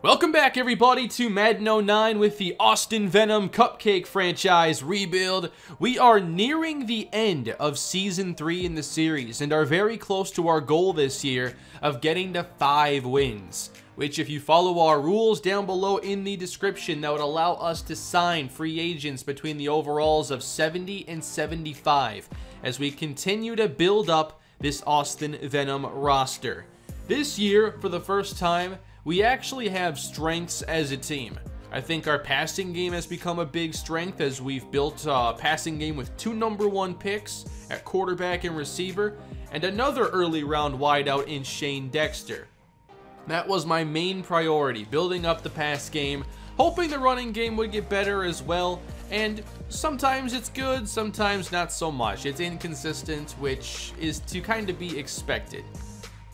Welcome back everybody to Madden 09 with the Austin Venom Cupcake franchise rebuild. We are nearing the end of Season 3 in the series and are very close to our goal this year of getting to 5 wins. Which if you follow our rules down below in the description that would allow us to sign free agents between the overalls of 70 and 75 as we continue to build up this Austin Venom roster. This year, for the first time, we actually have strengths as a team. I think our passing game has become a big strength as we've built a passing game with two number one picks at quarterback and receiver, and another early round wideout in Shane Dexter. That was my main priority, building up the pass game, hoping the running game would get better as well, and sometimes it's good, sometimes not so much. It's inconsistent, which is to kind of be expected.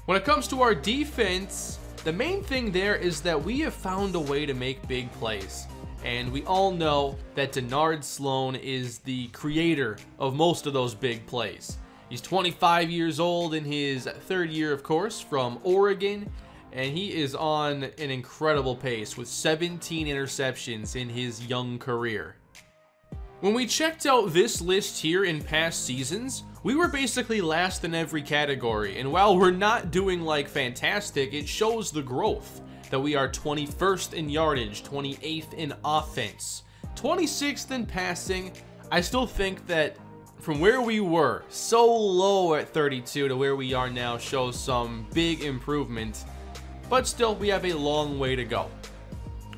When it comes to our defense, the main thing there is that we have found a way to make big plays. And we all know that Denard Sloan is the creator of most of those big plays. He's 25 years old in his third year, of course, from Oregon. And he is on an incredible pace with 17 interceptions in his young career. When we checked out this list here in past seasons, we were basically last in every category, and while we're not doing like fantastic, it shows the growth that we are 21st in yardage, 28th in offense, 26th in passing. I still think that from where we were so low at 32 to where we are now shows some big improvement, but still we have a long way to go.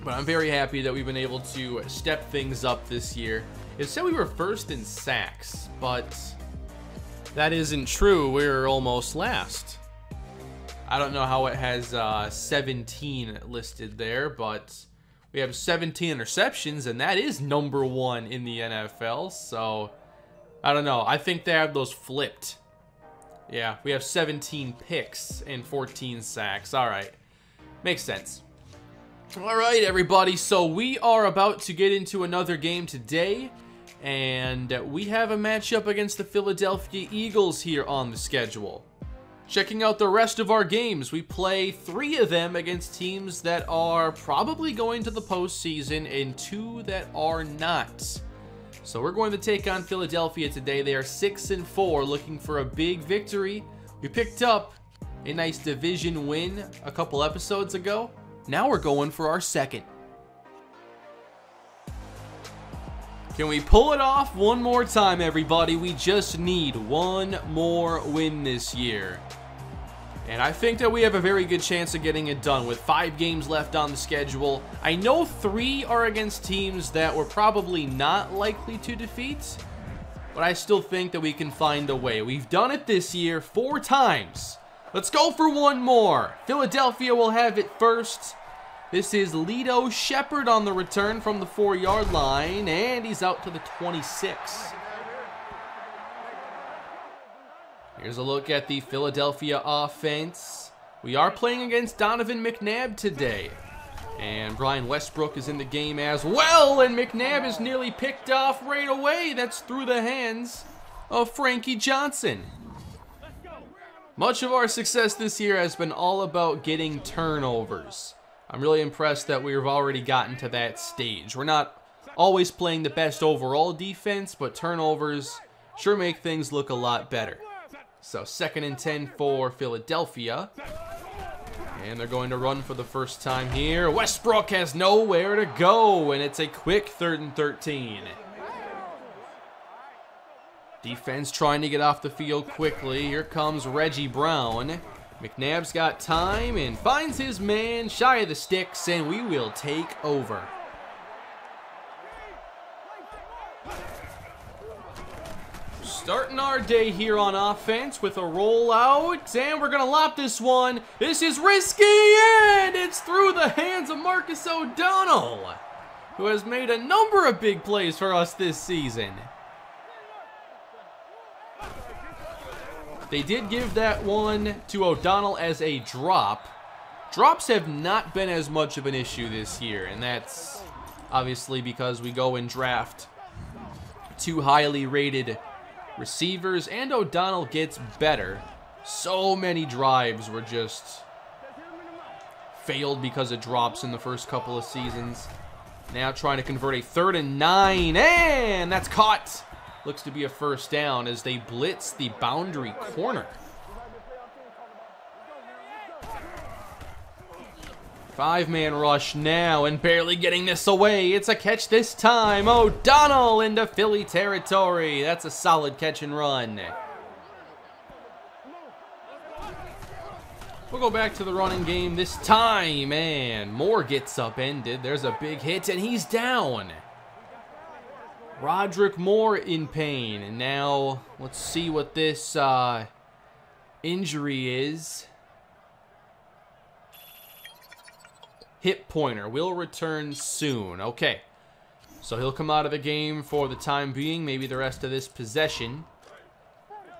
But I'm very happy that we've been able to step things up this year. It said we were first in sacks, but that isn't true. We're almost last. I don't know how it has uh, 17 listed there, but we have 17 interceptions, and that is number one in the NFL. So, I don't know. I think they have those flipped. Yeah, we have 17 picks and 14 sacks. All right. Makes sense. All right, everybody. So we are about to get into another game today. And we have a matchup against the Philadelphia Eagles here on the schedule. Checking out the rest of our games, we play three of them against teams that are probably going to the postseason and two that are not. So we're going to take on Philadelphia today. They are 6 and 4, looking for a big victory. We picked up a nice division win a couple episodes ago. Now we're going for our second. Can we pull it off one more time, everybody? We just need one more win this year. And I think that we have a very good chance of getting it done with five games left on the schedule. I know three are against teams that we're probably not likely to defeat, but I still think that we can find a way. We've done it this year four times. Let's go for one more. Philadelphia will have it first. This is Lito Sheppard on the return from the four-yard line, and he's out to the 26. Here's a look at the Philadelphia offense. We are playing against Donovan McNabb today. And Brian Westbrook is in the game as well, and McNabb is nearly picked off right away. That's through the hands of Frankie Johnson. Much of our success this year has been all about getting turnovers. I'm really impressed that we've already gotten to that stage. We're not always playing the best overall defense, but turnovers sure make things look a lot better. So second and 10 for Philadelphia. And they're going to run for the first time here. Westbrook has nowhere to go, and it's a quick third and 13. Defense trying to get off the field quickly. Here comes Reggie Brown. McNabb's got time and finds his man shy of the sticks, and we will take over. Starting our day here on offense with a rollout, and we're going to lop this one. This is risky, and it's through the hands of Marcus O'Donnell, who has made a number of big plays for us this season. They did give that one to O'Donnell as a drop. Drops have not been as much of an issue this year, and that's obviously because we go and draft two highly rated receivers, and O'Donnell gets better. So many drives were just failed because of drops in the first couple of seasons. Now trying to convert a third and nine, and that's caught. Looks to be a first down as they blitz the boundary corner. Five-man rush now and barely getting this away. It's a catch this time. O'Donnell into Philly territory. That's a solid catch and run. We'll go back to the running game this time, and Moore gets upended. There's a big hit, and he's down. Roderick Moore in pain. And now, let's see what this uh, injury is. hip pointer will return soon. Okay. So he'll come out of the game for the time being, maybe the rest of this possession.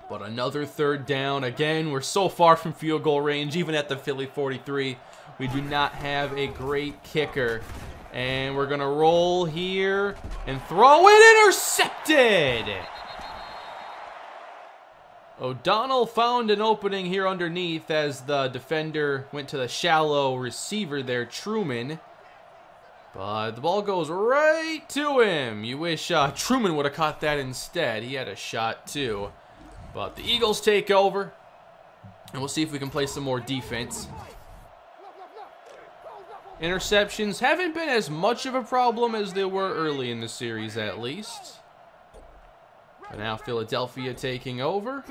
But another third down. Again, we're so far from field goal range, even at the Philly 43. We do not have a great kicker. And we're going to roll here and throw it intercepted. O'Donnell found an opening here underneath as the defender went to the shallow receiver there, Truman. But the ball goes right to him. You wish uh, Truman would have caught that instead. He had a shot too. But the Eagles take over. And we'll see if we can play some more defense. Interceptions haven't been as much of a problem as they were early in the series at least. But now Philadelphia taking over.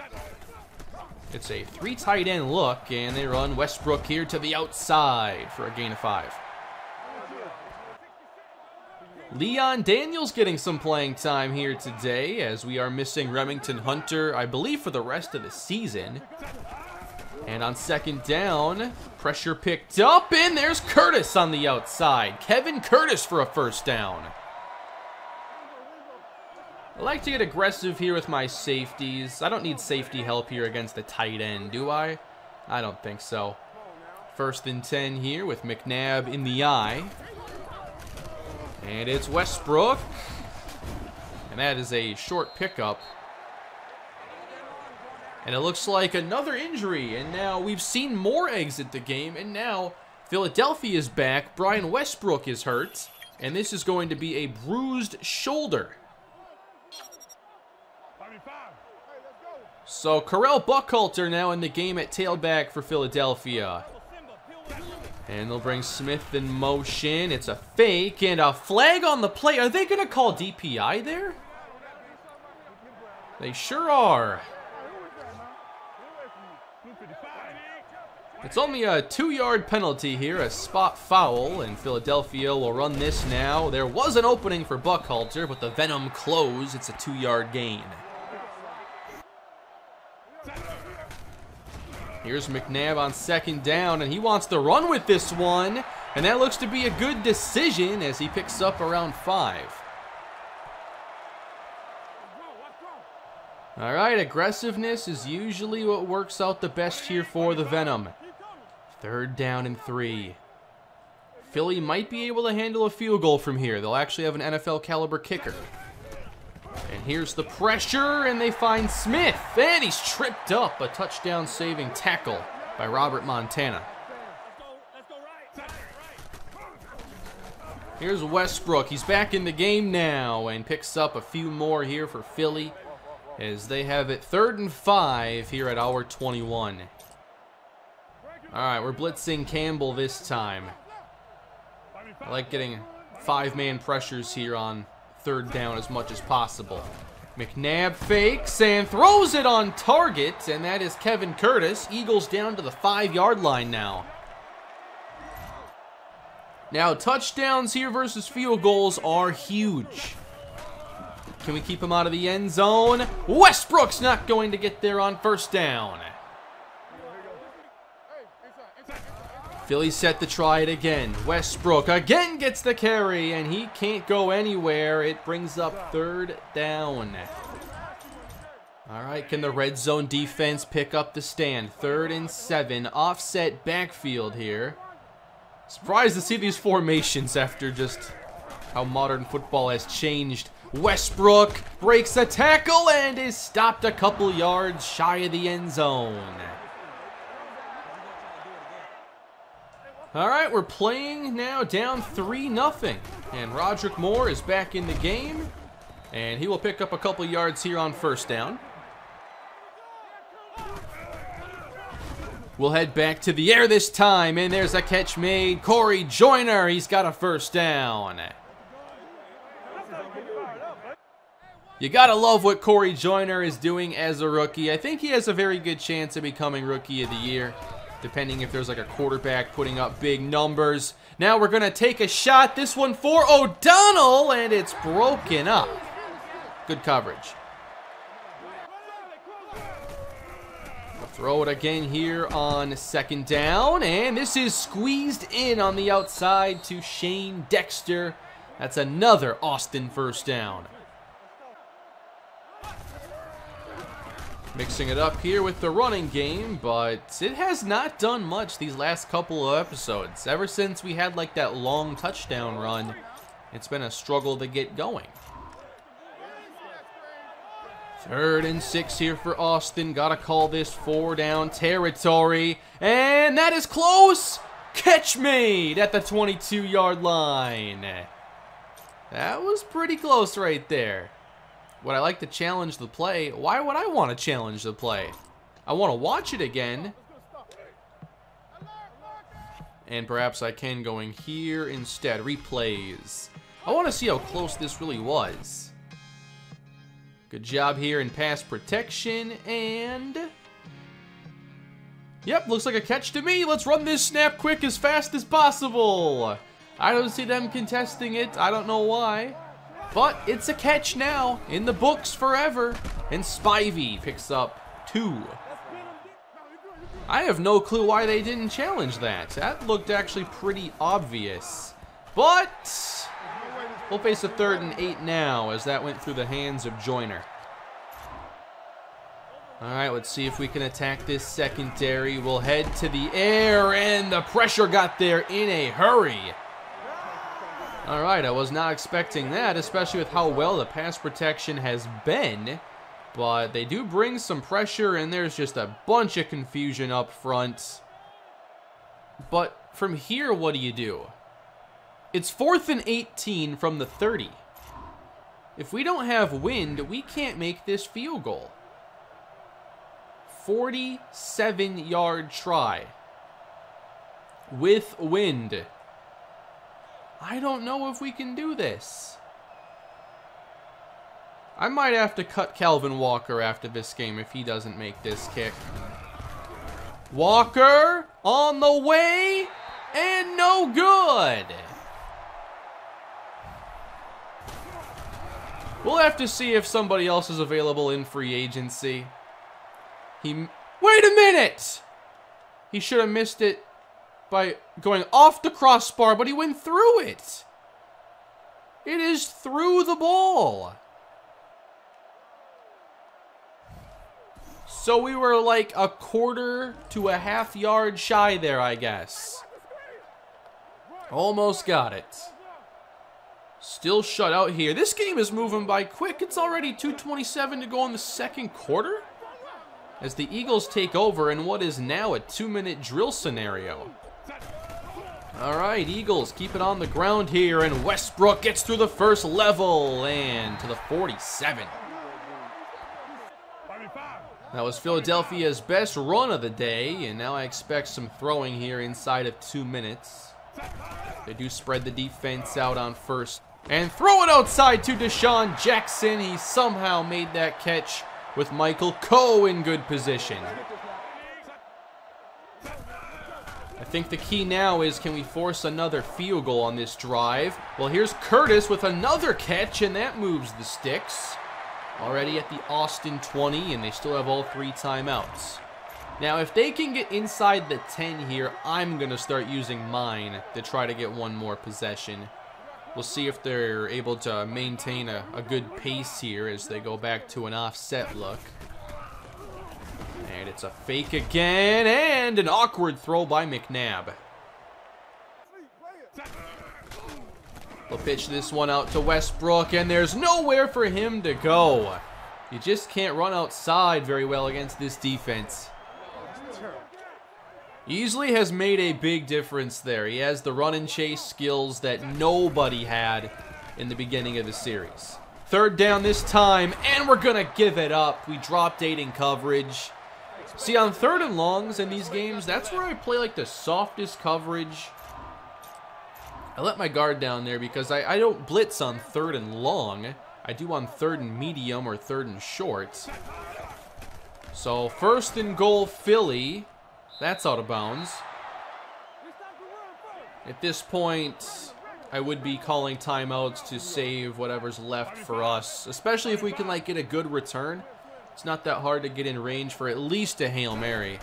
It's a three tight end look, and they run Westbrook here to the outside for a gain of five. Leon Daniels getting some playing time here today as we are missing Remington Hunter, I believe, for the rest of the season. And on second down, pressure picked up, and there's Curtis on the outside. Kevin Curtis for a first down. I like to get aggressive here with my safeties. I don't need safety help here against the tight end, do I? I don't think so. First and 10 here with McNabb in the eye. And it's Westbrook. And that is a short pickup. And it looks like another injury. And now we've seen more exit the game. And now Philadelphia is back. Brian Westbrook is hurt. And this is going to be a bruised shoulder. So Correll Buckhalter now in the game at tailback for Philadelphia. And they'll bring Smith in motion. It's a fake and a flag on the play. Are they going to call DPI there? They sure are. It's only a two-yard penalty here, a spot foul, and Philadelphia will run this now. There was an opening for Buckhalter, but the Venom closed. It's a two-yard gain. Here's McNabb on second down, and he wants to run with this one. And that looks to be a good decision as he picks up around five. All right, aggressiveness is usually what works out the best here for the Venom. Third down and three. Philly might be able to handle a field goal from here. They'll actually have an NFL caliber kicker. And here's the pressure, and they find Smith. And he's tripped up. A touchdown saving tackle by Robert Montana. Here's Westbrook. He's back in the game now and picks up a few more here for Philly as they have it third and five here at our 21. All right, we're blitzing Campbell this time. I like getting five-man pressures here on third down as much as possible. McNabb fakes and throws it on target, and that is Kevin Curtis. Eagles down to the five-yard line now. Now, touchdowns here versus field goals are huge. Can we keep him out of the end zone? Westbrook's not going to get there on first down. Philly set to try it again. Westbrook again gets the carry, and he can't go anywhere. It brings up third down. All right, can the red zone defense pick up the stand? Third and seven, offset backfield here. Surprised to see these formations after just how modern football has changed. Westbrook breaks a tackle and is stopped a couple yards shy of the end zone. All right, we're playing now down 3 nothing, And Roderick Moore is back in the game. And he will pick up a couple yards here on first down. We'll head back to the air this time, and there's a catch made. Corey Joyner, he's got a first down. You gotta love what Corey Joyner is doing as a rookie. I think he has a very good chance of becoming Rookie of the Year, depending if there's like a quarterback putting up big numbers. Now we're gonna take a shot. This one for O'Donnell, and it's broken up. Good coverage. Throw it again here on second down, and this is squeezed in on the outside to Shane Dexter. That's another Austin first down. Mixing it up here with the running game, but it has not done much these last couple of episodes. Ever since we had like that long touchdown run, it's been a struggle to get going. Third and six here for Austin. Gotta call this four down territory. And that is close! Catch made at the 22-yard line. That was pretty close right there. Would I like to challenge the play? Why would I want to challenge the play? I want to watch it again. And perhaps I can going here instead. Replays. I want to see how close this really was. Good job here in pass protection, and... Yep, looks like a catch to me. Let's run this snap quick as fast as possible. I don't see them contesting it. I don't know why. But it's a catch now. In the books forever. And Spivey picks up two. I have no clue why they didn't challenge that. That looked actually pretty obvious. But We'll face a third and eight now as that went through the hands of Joyner. All right, let's see if we can attack this secondary. We'll head to the air, and the pressure got there in a hurry. All right, I was not expecting that, especially with how well the pass protection has been. But they do bring some pressure, and there's just a bunch of confusion up front. But from here, what do you do? It's fourth and 18 from the 30. If we don't have wind, we can't make this field goal. 47 yard try. With wind. I don't know if we can do this. I might have to cut Calvin Walker after this game if he doesn't make this kick. Walker on the way and no good. We'll have to see if somebody else is available in free agency. He... Wait a minute! He should have missed it by going off the crossbar, but he went through it. It is through the ball. So we were like a quarter to a half yard shy there, I guess. Almost got it. Still shut out here. This game is moving by quick. It's already 2.27 to go in the second quarter. As the Eagles take over in what is now a two-minute drill scenario. All right, Eagles keep it on the ground here, and Westbrook gets through the first level and to the 47. That was Philadelphia's best run of the day, and now I expect some throwing here inside of two minutes. They do spread the defense out on first and throw it outside to DeSean Jackson. He somehow made that catch with Michael Coe in good position. I think the key now is can we force another field goal on this drive? Well, here's Curtis with another catch, and that moves the sticks. Already at the Austin 20, and they still have all three timeouts. Now, if they can get inside the 10 here, I'm going to start using mine to try to get one more possession. We'll see if they're able to maintain a, a good pace here as they go back to an offset look. It's a fake again, and an awkward throw by McNabb. We'll pitch this one out to Westbrook, and there's nowhere for him to go. You just can't run outside very well against this defense. Easley has made a big difference there. He has the run and chase skills that nobody had in the beginning of the series. Third down this time, and we're going to give it up. We dropped eight in coverage. See, on third and longs in these games, that's where I play like the softest coverage. I let my guard down there because I, I don't blitz on third and long. I do on third and medium or third and short. So first and goal Philly. That's out of bounds. At this point, I would be calling timeouts to save whatever's left for us, especially if we can like get a good return. It's not that hard to get in range for at least a Hail Mary.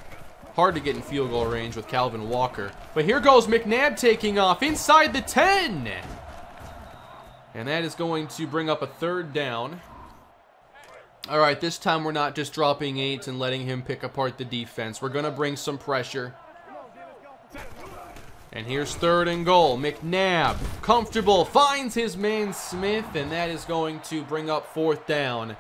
Hard to get in field goal range with Calvin Walker. But here goes McNabb taking off inside the 10. And that is going to bring up a third down. All right, this time we're not just dropping eight and letting him pick apart the defense. We're going to bring some pressure. And here's third and goal. McNabb, comfortable, finds his man Smith, and that is going to bring up fourth down.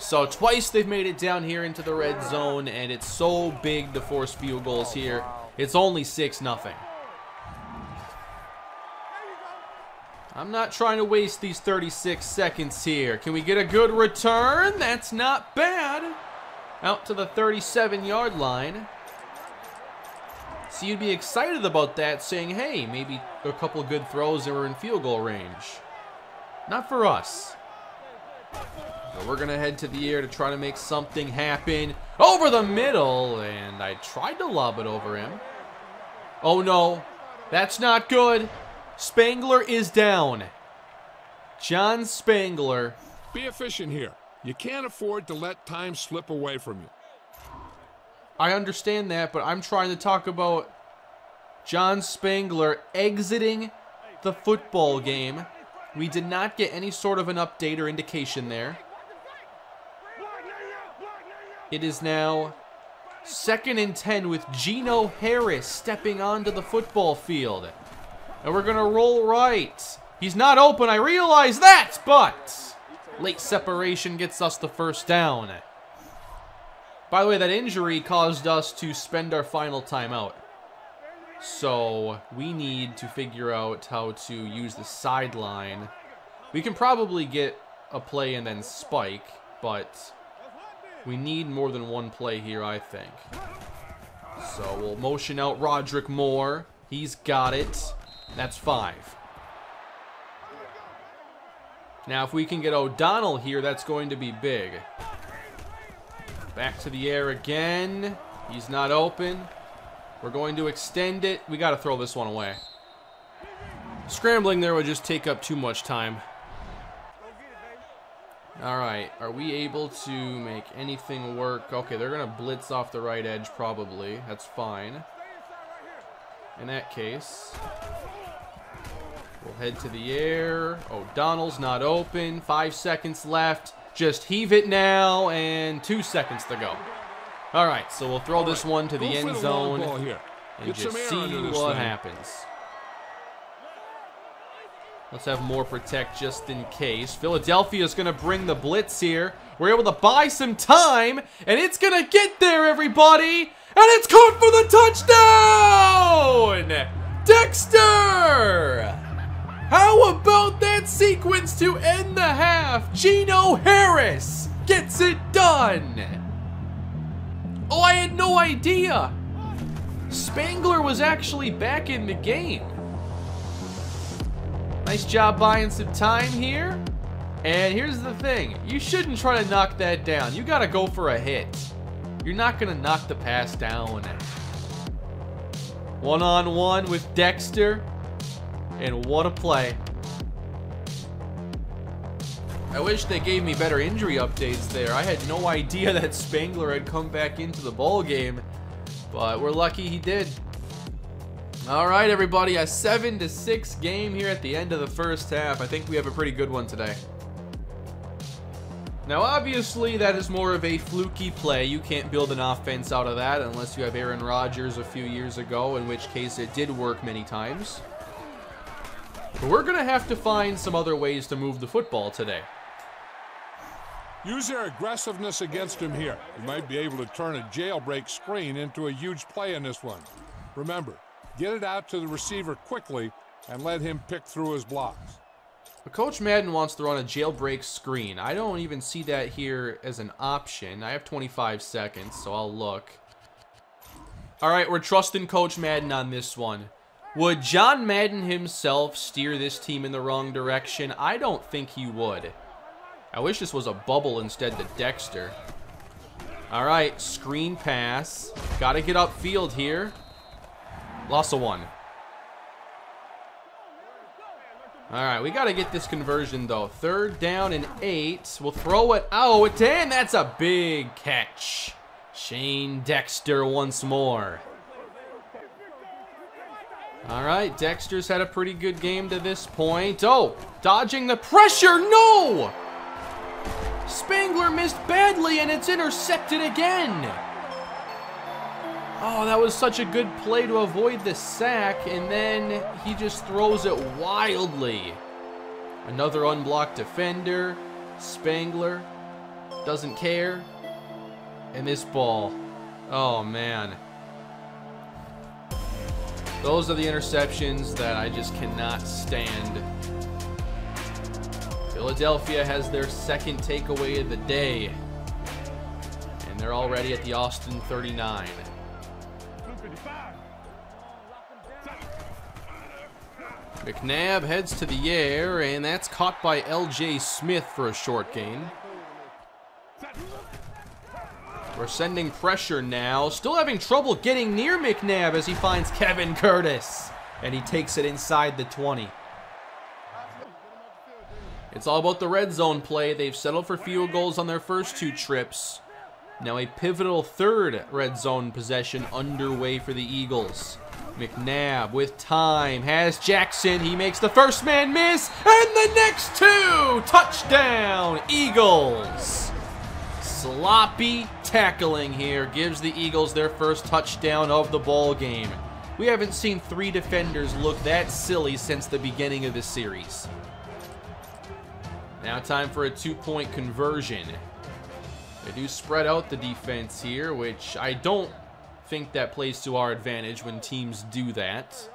So twice they've made it down here into the red zone, and it's so big to force field goals here. It's only 6 nothing. I'm not trying to waste these 36 seconds here. Can we get a good return? That's not bad. Out to the 37-yard line. So you'd be excited about that, saying, hey, maybe a couple good throws that were in field goal range. Not for us. So we're going to head to the air to try to make something happen. Over the middle, and I tried to lob it over him. Oh, no. That's not good. Spangler is down. John Spangler. Be efficient here. You can't afford to let time slip away from you. I understand that, but I'm trying to talk about John Spangler exiting the football game. We did not get any sort of an update or indication there. It is now second and 10 with Geno Harris stepping onto the football field. And we're going to roll right. He's not open, I realize that, but late separation gets us the first down. By the way, that injury caused us to spend our final timeout. So we need to figure out how to use the sideline. We can probably get a play and then spike, but we need more than one play here, I think. So we'll motion out Roderick Moore. He's got it. That's five. Now, if we can get O'Donnell here, that's going to be big. Back to the air again. He's not open. We're going to extend it. We got to throw this one away. Scrambling there would just take up too much time. All right, are we able to make anything work? Okay, they're going to blitz off the right edge probably. That's fine. In that case, we'll head to the air. Oh, O'Donnell's not open. Five seconds left. Just heave it now, and two seconds to go. All right, so we'll throw this one to the end zone and just see what happens. Let's have more protect just in case. Philadelphia is going to bring the blitz here. We're able to buy some time, and it's going to get there, everybody. And it's caught for the touchdown! Dexter! How about that sequence to end the half? Geno Harris gets it done. Oh, I had no idea. Spangler was actually back in the game. Nice job buying some time here. And here's the thing. You shouldn't try to knock that down. You got to go for a hit. You're not to knock the pass down. One-on-one -on -one with Dexter. And what a play. I wish they gave me better injury updates there. I had no idea that Spangler had come back into the ball game, but we're lucky he did. All right, everybody, a 7 to six game here at the end of the first half. I think we have a pretty good one today. Now, obviously, that is more of a fluky play. You can't build an offense out of that unless you have Aaron Rodgers a few years ago, in which case it did work many times. But we're going to have to find some other ways to move the football today. Use their aggressiveness against him here. You might be able to turn a jailbreak screen into a huge play in this one. Remember, get it out to the receiver quickly and let him pick through his blocks. But Coach Madden wants to run a jailbreak screen. I don't even see that here as an option. I have 25 seconds, so I'll look. All right, we're trusting Coach Madden on this one. Would John Madden himself steer this team in the wrong direction? I don't think he would. I wish this was a bubble instead to Dexter. All right, screen pass. Got to get upfield here. Loss of one. All right, we got to get this conversion, though. Third down and eight. We'll throw it out, and that's a big catch. Shane Dexter once more. All right, Dexter's had a pretty good game to this point. Oh, dodging the pressure. No! Spangler missed badly, and it's intercepted again. Oh, that was such a good play to avoid the sack, and then he just throws it wildly. Another unblocked defender. Spangler doesn't care. And this ball. Oh, man. Those are the interceptions that I just cannot stand. Philadelphia has their second takeaway of the day. And they're already at the Austin 39. McNabb heads to the air, and that's caught by L.J. Smith for a short gain. We're sending pressure now. Still having trouble getting near McNabb as he finds Kevin Curtis. And he takes it inside the 20. It's all about the red zone play. They've settled for field goals on their first two trips. Now a pivotal third red zone possession underway for the Eagles. McNabb with time has Jackson. He makes the first man miss, and the next two! Touchdown, Eagles! Sloppy tackling here gives the Eagles their first touchdown of the ball game. We haven't seen three defenders look that silly since the beginning of the series. Now time for a two-point conversion. They do spread out the defense here, which I don't think that plays to our advantage when teams do that.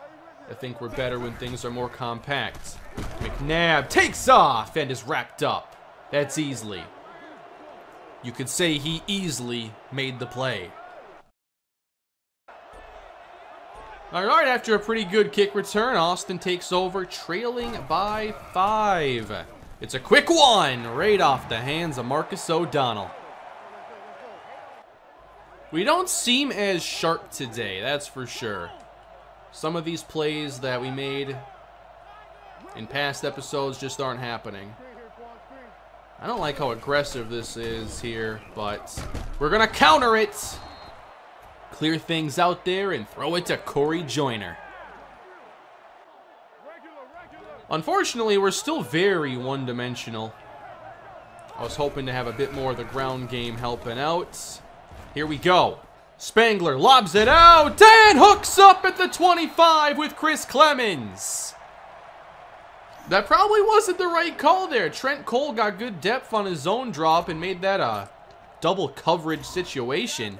I think we're better when things are more compact. McNabb takes off and is wrapped up. That's easily. You could say he easily made the play. All right, after a pretty good kick return, Austin takes over, trailing by five. It's a quick one, right off the hands of Marcus O'Donnell. We don't seem as sharp today, that's for sure. Some of these plays that we made in past episodes just aren't happening. I don't like how aggressive this is here, but we're going to counter it. Clear things out there and throw it to Corey Joyner. Unfortunately, we're still very one-dimensional. I was hoping to have a bit more of the ground game helping out. Here we go. Spangler lobs it out and hooks up at the 25 with Chris Clemens. That probably wasn't the right call there. Trent Cole got good depth on his zone drop and made that a double coverage situation.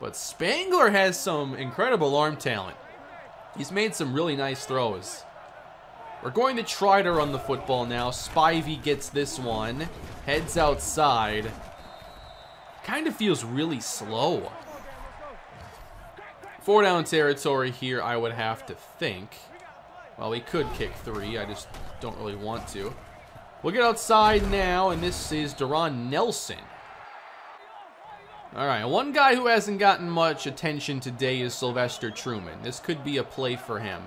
But Spangler has some incredible arm talent. He's made some really nice throws. We're going to try to run the football now. Spivey gets this one. Heads outside. Kind of feels really slow. Four down territory here, I would have to think. Well, we could kick three. I just don't really want to. We'll get outside now, and this is Deron Nelson. All right, one guy who hasn't gotten much attention today is Sylvester Truman. This could be a play for him.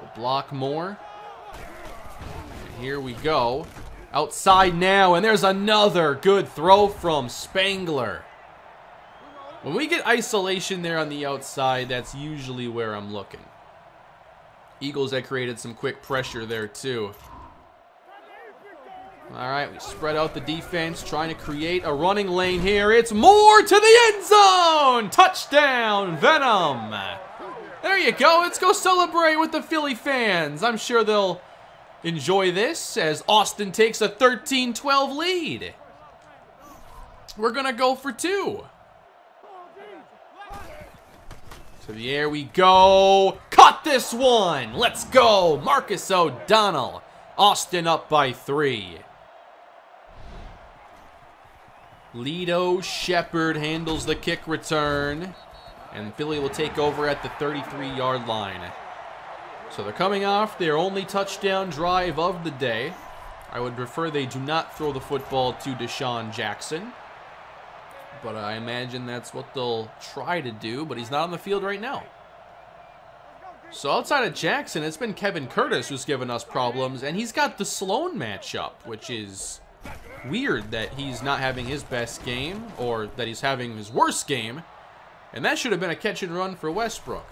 We'll block Moore. And here we go. Outside now, and there's another good throw from Spangler. When we get isolation there on the outside, that's usually where I'm looking. Eagles had created some quick pressure there too. All right, we spread out the defense, trying to create a running lane here. It's Moore to the end zone! Touchdown, Venom! There you go. Let's go celebrate with the Philly fans. I'm sure they'll enjoy this as Austin takes a 13-12 lead. We're going to go for two. To the air we go. Caught this one. Let's go. Marcus O'Donnell. Austin up by three. Lito Sheppard handles the kick return. And Philly will take over at the 33-yard line. So they're coming off their only touchdown drive of the day. I would prefer they do not throw the football to DeSean Jackson. But I imagine that's what they'll try to do, but he's not on the field right now. So outside of Jackson, it's been Kevin Curtis who's given us problems, and he's got the Sloan matchup, which is weird that he's not having his best game, or that he's having his worst game. And that should have been a catch and run for Westbrook.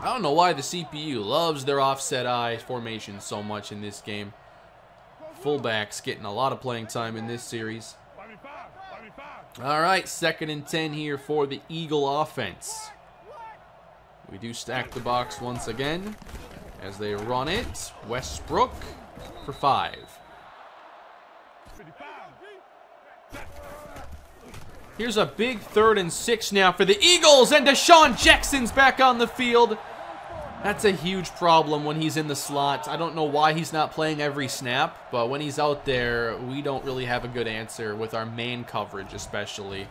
I don't know why the CPU loves their offset I formation so much in this game. Fullbacks getting a lot of playing time in this series. All right, second and 10 here for the Eagle offense. We do stack the box once again as they run it. Westbrook for five. Here's a big third and six now for the Eagles, and DeSean Jackson's back on the field. That's a huge problem when he's in the slot. I don't know why he's not playing every snap, but when he's out there, we don't really have a good answer with our man coverage especially.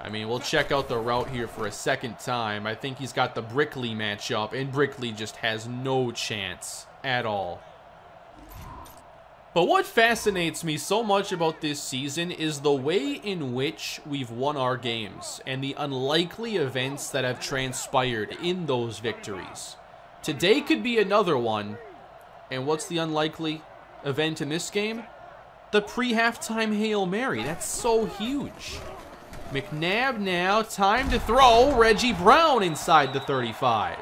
I mean, we'll check out the route here for a second time. I think he's got the Brickley matchup, and Brickley just has no chance at all. But what fascinates me so much about this season is the way in which we've won our games and the unlikely events that have transpired in those victories. Today could be another one. And what's the unlikely event in this game? The pre-halftime Hail Mary. That's so huge. McNabb now. Time to throw. Reggie Brown inside the 35.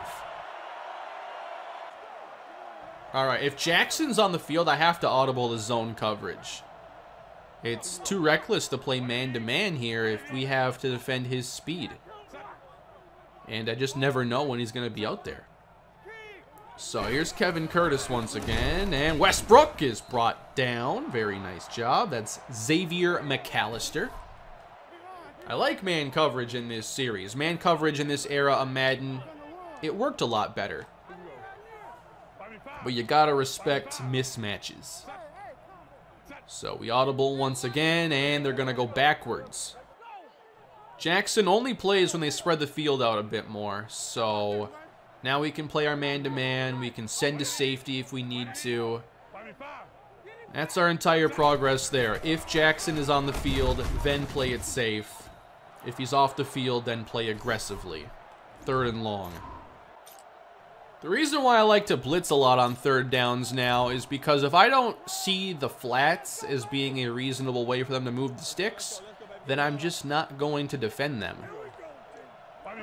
All right, if Jackson's on the field, I have to audible the zone coverage. It's too reckless to play man-to-man -man here if we have to defend his speed. And I just never know when he's going to be out there. So here's Kevin Curtis once again, and Westbrook is brought down. Very nice job. That's Xavier McAllister. I like man coverage in this series. Man coverage in this era of Madden, it worked a lot better. But you gotta respect mismatches. So we audible once again, and they're gonna go backwards. Jackson only plays when they spread the field out a bit more, so now we can play our man-to-man. -man. We can send to safety if we need to. That's our entire progress there. If Jackson is on the field, then play it safe. If he's off the field, then play aggressively. Third and long. The reason why I like to blitz a lot on third downs now is because if I don't see the flats as being a reasonable way for them to move the sticks, then I'm just not going to defend them.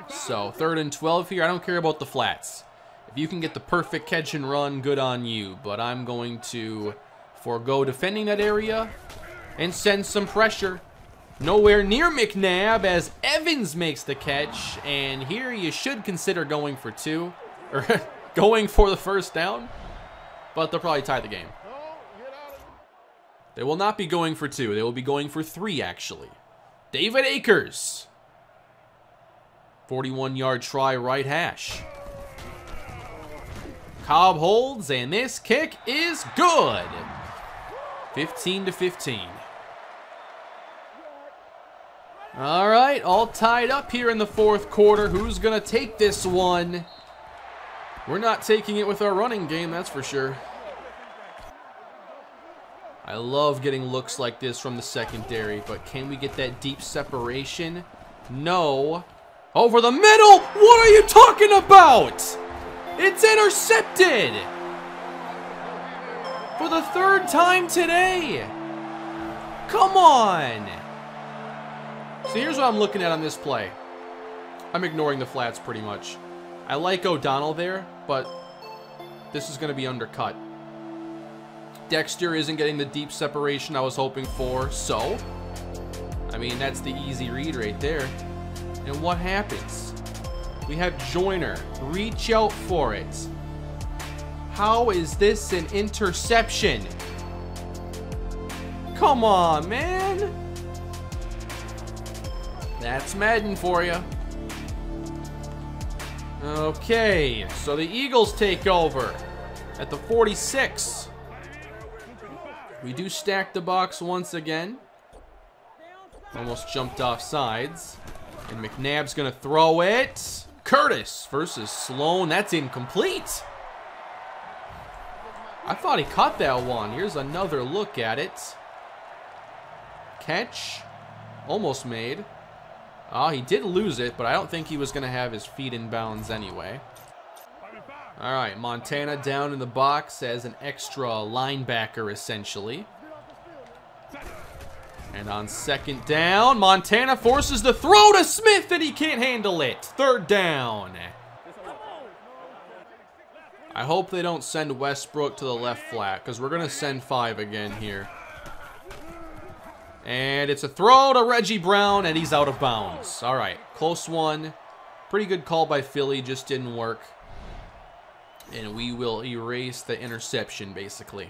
So third and 12 here. I don't care about the flats. If you can get the perfect catch and run, good on you. But I'm going to forego defending that area and send some pressure. Nowhere near McNabb as Evans makes the catch. And here you should consider going for two. Or going for the first down. But they'll probably tie the game. They will not be going for two. They will be going for three, actually. David Akers 41 yard try right hash. Cobb holds, and this kick is good. 15 to 15. All right, all tied up here in the fourth quarter. Who's going to take this one? We're not taking it with our running game, that's for sure. I love getting looks like this from the secondary, but can we get that deep separation? No. Over the middle? What are you talking about? It's intercepted! For the third time today! Come on! So here's what I'm looking at on this play. I'm ignoring the flats pretty much. I like O'Donnell there, but this is going to be undercut. Dexter isn't getting the deep separation I was hoping for, so... I mean, that's the easy read right there. And what happens? We have Joyner. Reach out for it. How is this an interception? Come on, man. That's Madden for you. Okay, so the Eagles take over at the 46. We do stack the box once again. Almost jumped off sides. And McNabb's going to throw it. Curtis versus Sloan. That's incomplete. I thought he caught that one. Here's another look at it. Catch. Almost made. Oh, he did lose it, but I don't think he was going to have his feet in bounds anyway. All right, Montana down in the box as an extra linebacker, essentially. And on second down, Montana forces the throw to Smith, and he can't handle it. Third down. I hope they don't send Westbrook to the left flat, because we're going to send five again here. And it's a throw to Reggie Brown, and he's out of bounds. All right, close one. Pretty good call by Philly, just didn't work. And we will erase the interception, basically.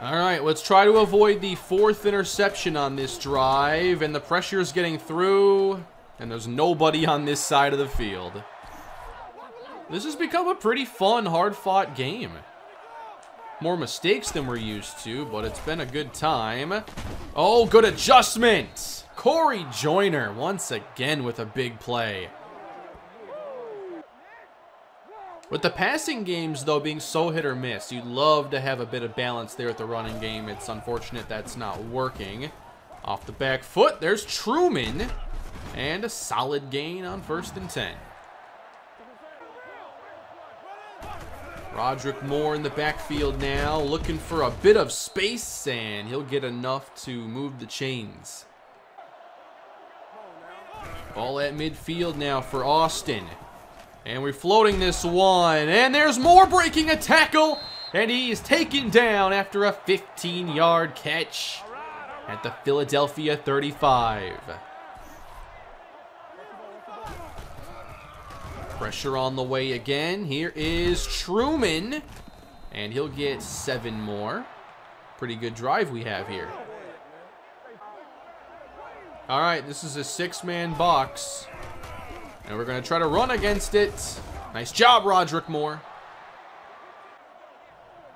All right, let's try to avoid the fourth interception on this drive. And the pressure is getting through. And there's nobody on this side of the field. This has become a pretty fun, hard-fought game. More mistakes than we're used to, but it's been a good time. Oh, good adjustment. Corey Joyner once again with a big play. With the passing games, though, being so hit or miss, you'd love to have a bit of balance there at the running game. It's unfortunate that's not working. Off the back foot, there's Truman. And a solid gain on first and 10. Roderick Moore in the backfield now, looking for a bit of space, and he'll get enough to move the chains. Ball at midfield now for Austin. And we're floating this one, and there's Moore breaking a tackle, and he is taken down after a 15-yard catch at the Philadelphia 35. Pressure on the way again. Here is Truman. And he'll get seven more. Pretty good drive we have here. All right, this is a six-man box. And we're going to try to run against it. Nice job, Roderick Moore.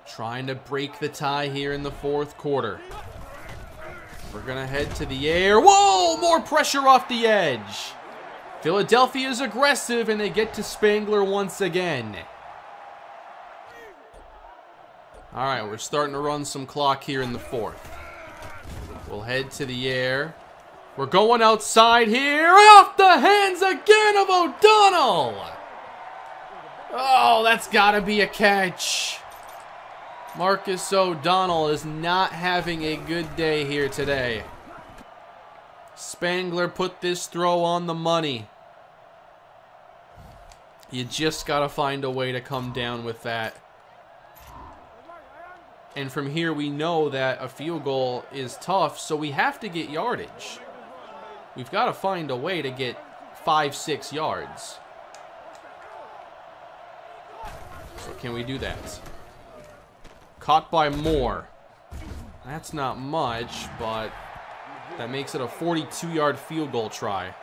Trying to break the tie here in the fourth quarter. We're going to head to the air. Whoa, more pressure off the edge. Philadelphia is aggressive, and they get to Spangler once again. All right, we're starting to run some clock here in the fourth. We'll head to the air. We're going outside here. Off the hands again of O'Donnell. Oh, that's got to be a catch. Marcus O'Donnell is not having a good day here today. Spangler put this throw on the money. You just got to find a way to come down with that. And from here, we know that a field goal is tough, so we have to get yardage. We've got to find a way to get five, six yards. So can we do that? Caught by Moore. That's not much, but that makes it a 42-yard field goal try.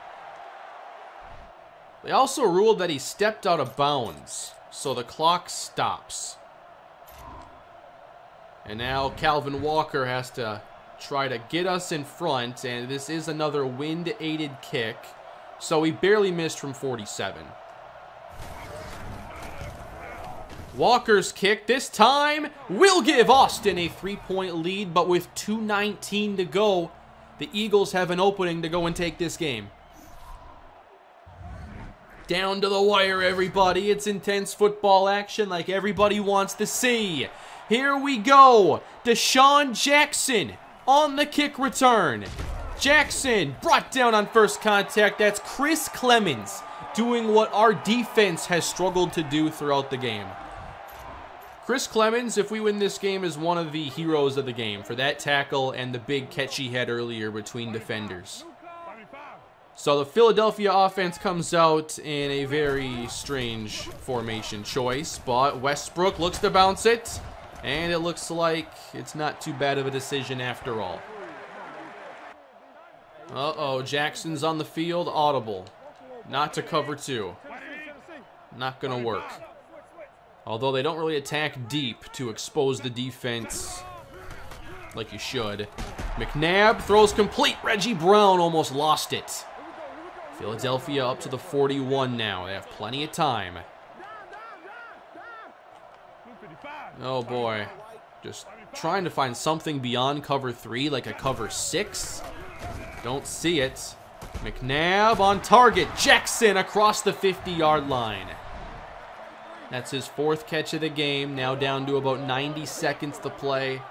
They also ruled that he stepped out of bounds, so the clock stops. And now Calvin Walker has to try to get us in front, and this is another wind-aided kick, so he barely missed from 47. Walker's kick this time will give Austin a three-point lead, but with 2.19 to go, the Eagles have an opening to go and take this game. Down to the wire, everybody. It's intense football action like everybody wants to see. Here we go. DeSean Jackson on the kick return. Jackson brought down on first contact. That's Chris Clemons doing what our defense has struggled to do throughout the game. Chris Clemons, if we win this game, is one of the heroes of the game for that tackle and the big catch he had earlier between defenders. So the Philadelphia offense comes out in a very strange formation choice, but Westbrook looks to bounce it, and it looks like it's not too bad of a decision after all. Uh-oh, Jackson's on the field, audible. Not to cover two. Not to work. Although they don't really attack deep to expose the defense like you should. McNabb throws complete. Reggie Brown almost lost it. Philadelphia up to the 41 now. They have plenty of time. Oh boy. Just trying to find something beyond cover three, like a cover six. Don't see it. McNabb on target. Jackson across the 50-yard line. That's his fourth catch of the game. Now down to about 90 seconds to play.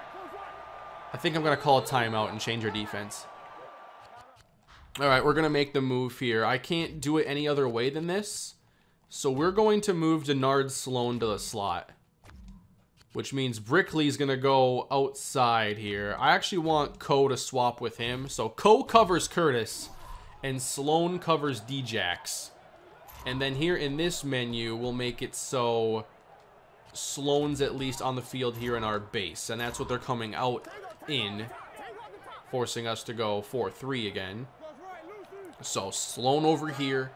I think I'm going to call a timeout and change our defense. All right, we're going to make the move here. I can't do it any other way than this. So we're going to move Denard Sloan to the slot. Which means Brickley's going to go outside here. I actually want Coe to swap with him. So Coe covers Curtis and Sloan covers Djax. And then here in this menu, we'll make it so Sloan's at least on the field here in our base. And that's what they're coming out in, forcing us to go 4-3 again. So Sloan over here.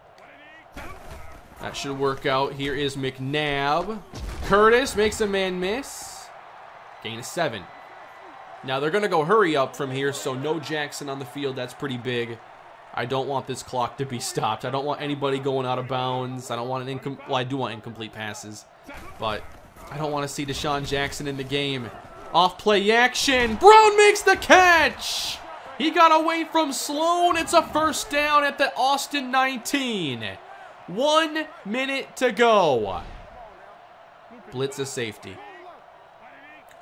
That should work out. Here is McNabb. Curtis makes a man miss. Gain of seven. Now they're going to go hurry up from here, so no Jackson on the field. That's pretty big. I don't want this clock to be stopped. I don't want anybody going out of bounds. I don't want an incomplete... Well, I do want incomplete passes. But I don't want to see DeSean Jackson in the game. Off play action. Brown makes the catch. He got away from Sloan. It's a first down at the Austin 19. One minute to go. Blitz a safety.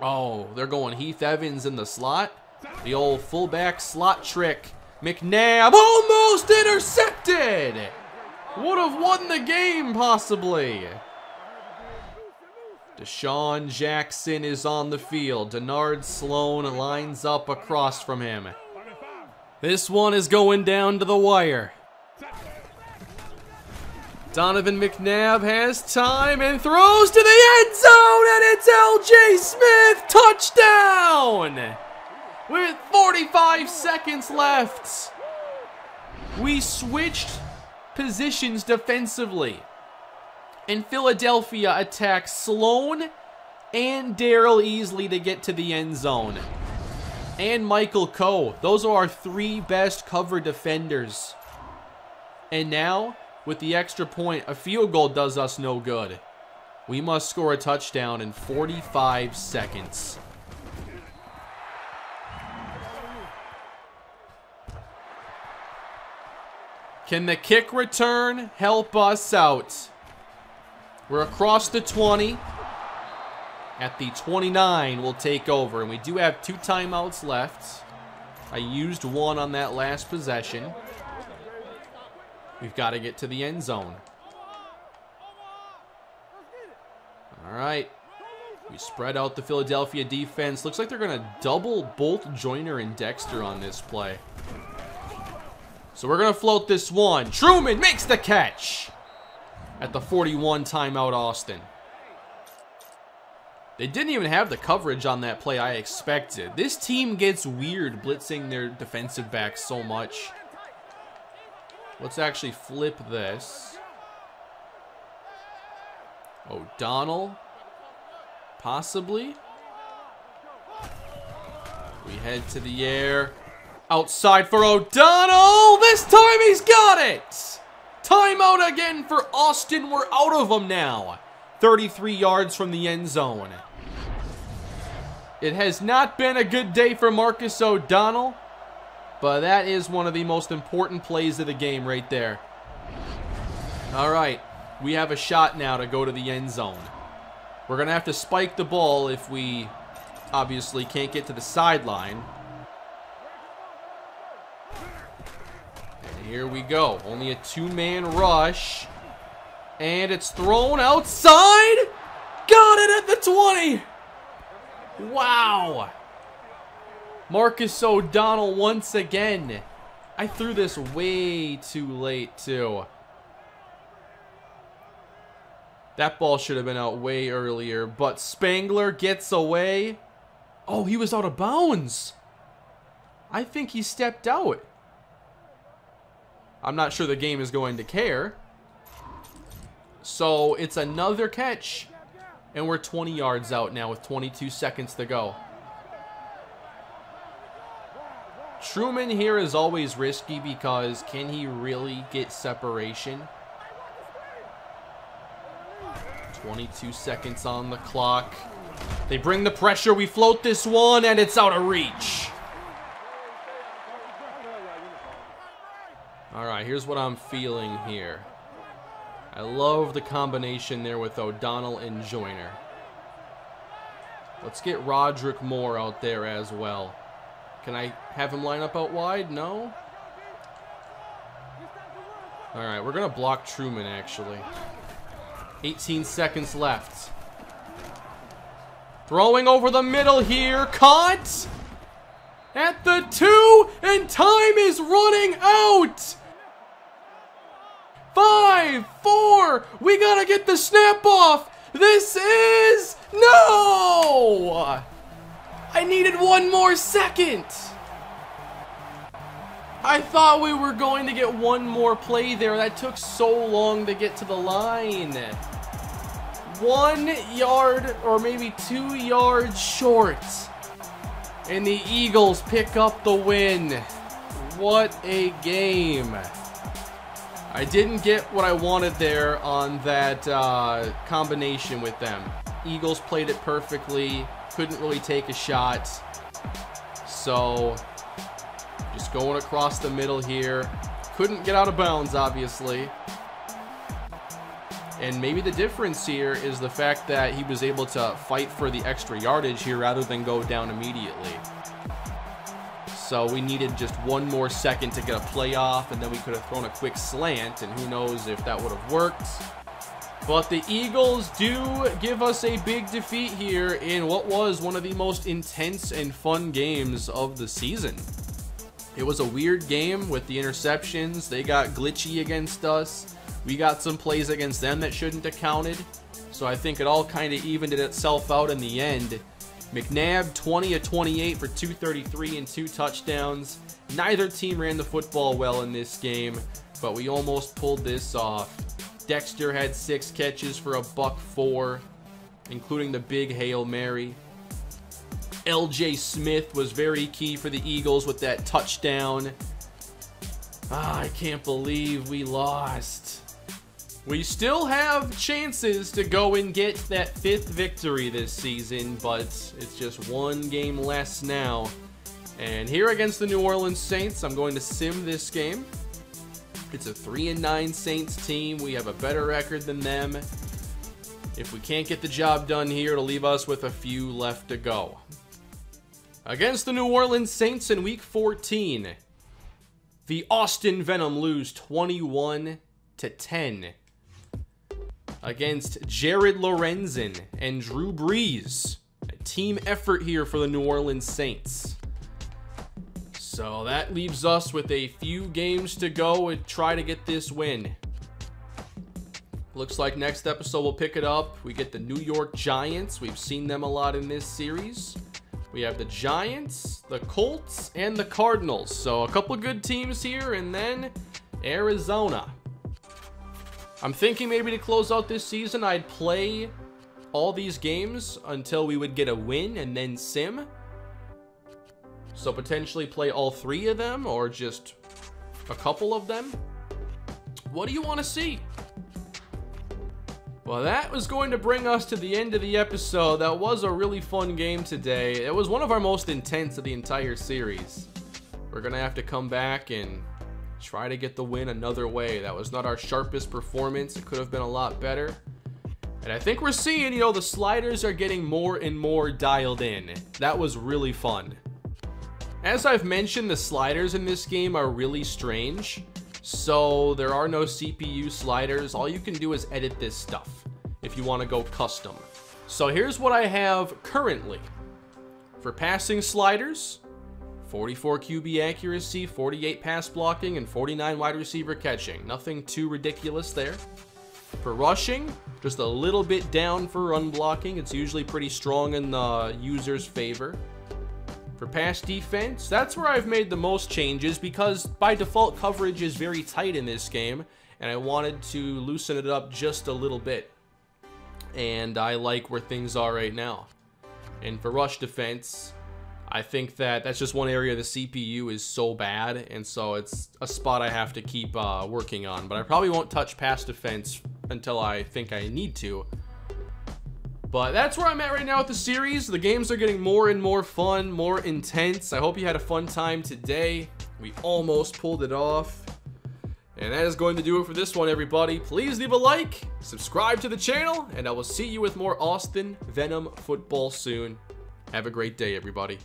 Oh, they're going Heath Evans in the slot. The old fullback slot trick. McNabb almost intercepted. Would have won the game, possibly. DeSean Jackson is on the field. Denard Sloan lines up across from him. This one is going down to the wire. Donovan McNabb has time and throws to the end zone, and it's LJ Smith touchdown! With 45 seconds left, we switched positions defensively. And Philadelphia attacks Sloan and Daryl Easley to get to the end zone. And Michael Coe. Those are our three best cover defenders. And now, with the extra point, a field goal does us no good. We must score a touchdown in 45 seconds. Can the kick return help us out? We're across the 20. At the 29, we'll take over. And we do have two timeouts left. I used one on that last possession. We've got to get to the end zone. All right. We spread out the Philadelphia defense. Looks like they're going to double both Joyner and Dexter on this play. So we're going to float this one. Truman makes the catch at the 41 timeout Austin. They didn't even have the coverage on that play I expected. This team gets weird blitzing their defensive backs so much. Let's actually flip this. O'Donnell. Possibly. We head to the air. Outside for O'Donnell. This time he's got it. Timeout again for Austin. We're out of them now. 33 yards from the end zone. It has not been a good day for Marcus O'Donnell, but that is one of the most important plays of the game right there. All right, we have a shot now to go to the end zone. We're going to have to spike the ball if we obviously can't get to the sideline. Here we go. Only a two-man rush. And it's thrown outside. Got it at the 20. Wow. Marcus O'Donnell once again. I threw this way too late, too. That ball should have been out way earlier, but Spangler gets away. Oh, he was out of bounds. I think he stepped out. I'm not sure the game is going to care. So it's another catch. And we're 20 yards out now with 22 seconds to go. Truman here is always risky because can he really get separation? 22 seconds on the clock. They bring the pressure. We float this one, and it's out of reach. All right, here's what I'm feeling here. I love the combination there with O'Donnell and Joyner. Let's get Roderick Moore out there as well. Can I have him line up out wide? No? All right, we're going to block Truman, actually. 18 seconds left. Throwing over the middle here. Caught! At the two, and time is running out! Five, four, we gotta get the snap off! This is... No! I needed one more second! I thought we were going to get one more play there. That took so long to get to the line. One yard or maybe two yards short. And the Eagles pick up the win. What a game. I didn't get what I wanted there on that uh, combination with them. Eagles played it perfectly. Couldn't really take a shot. So just going across the middle here. Couldn't get out of bounds, obviously. And maybe the difference here is the fact that he was able to fight for the extra yardage here rather than go down immediately. So we needed just one more second to get a play off, and then we could have thrown a quick slant, and who knows if that would have worked. But the Eagles do give us a big defeat here in what was one of the most intense and fun games of the season. It was a weird game with the interceptions. They got glitchy against us. We got some plays against them that shouldn't have counted. So I think it all kind of evened itself out in the end. McNabb 20 of 28 for 233 and two touchdowns. Neither team ran the football well in this game, but we almost pulled this off. Dexter had six catches for a buck four, including the big Hail Mary. LJ Smith was very key for the Eagles with that touchdown. Ah, I can't believe we lost. We still have chances to go and get that fifth victory this season, but it's just one game less now. And here against the New Orleans Saints, I'm going to sim this game. It's a 3 and 9 Saints team. We have a better record than them. If we can't get the job done here, it'll leave us with a few left to go. Against the New Orleans Saints in Week 14, the Austin Venom lose 21 to 10 against Jared Lorenzen and Drew Brees. A team effort here for the New Orleans Saints. So that leaves us with a few games to go and try to get this win. Looks like next episode we'll pick it up. We get the New York Giants. We've seen them a lot in this series. We have the Giants, the Colts, and the Cardinals. So a couple good teams here, and then Arizona. I'm thinking maybe to close out this season, I'd play all these games until we would get a win and then sim. So potentially play all three of them or just a couple of them. What do you want to see? Well, that was going to bring us to the end of the episode. That was a really fun game today. It was one of our most intense of the entire series. We're going to have to come back and try to get the win another way. That was not our sharpest performance. It could have been a lot better. And I think we're seeing, you know, the sliders are getting more and more dialed in. That was really fun. As I've mentioned, the sliders in this game are really strange. So there are no CPU sliders. All you can do is edit this stuff if you want to go custom. So here's what I have currently. For passing sliders, 44 QB accuracy, 48 pass blocking, and 49 wide receiver catching. Nothing too ridiculous there. For rushing, just a little bit down for run blocking. It's usually pretty strong in the user's favor. For pass defense, that's where I've made the most changes because by default coverage is very tight in this game and I wanted to loosen it up just a little bit. And I like where things are right now. And for rush defense, I think that that's just one area the CPU is so bad, and so it's a spot I have to keep uh, working on. But I probably won't touch pass defense until I think I need to. But that's where I'm at right now with the series. The games are getting more and more fun, more intense. I hope you had a fun time today. We almost pulled it off. And that is going to do it for this one, everybody. Please leave a like, subscribe to the channel, and I will see you with more Austin Venom football soon. Have a great day, everybody.